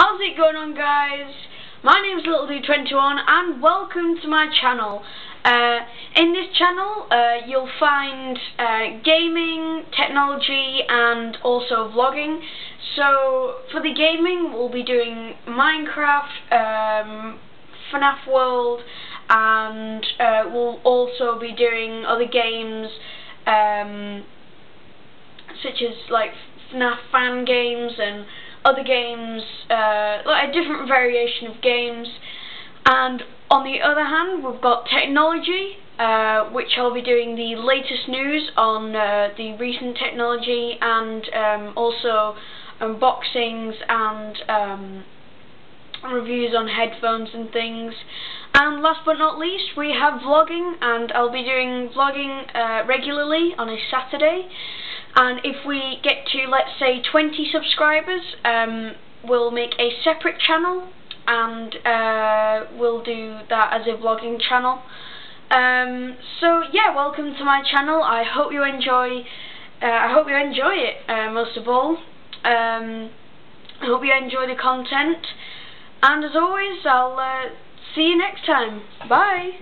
How's it going on guys? My name's LittleDude21 and welcome to my channel. Uh, in this channel uh, you'll find uh, gaming, technology and also vlogging. So for the gaming we'll be doing Minecraft, um, FNAF World and uh, we'll also be doing other games um, such as like FNAF fan games and other games, uh, like a different variation of games. And on the other hand, we've got technology, uh, which I'll be doing the latest news on uh, the recent technology and um, also unboxings and um, reviews on headphones and things. And last but not least, we have vlogging, and I'll be doing vlogging uh, regularly on a Saturday and if we get to let's say 20 subscribers um, we'll make a separate channel and uh, we'll do that as a vlogging channel. Um, so yeah welcome to my channel. I hope you enjoy uh, I hope you enjoy it uh, most of all. Um, I hope you enjoy the content. And as always I'll uh, see you next time. Bye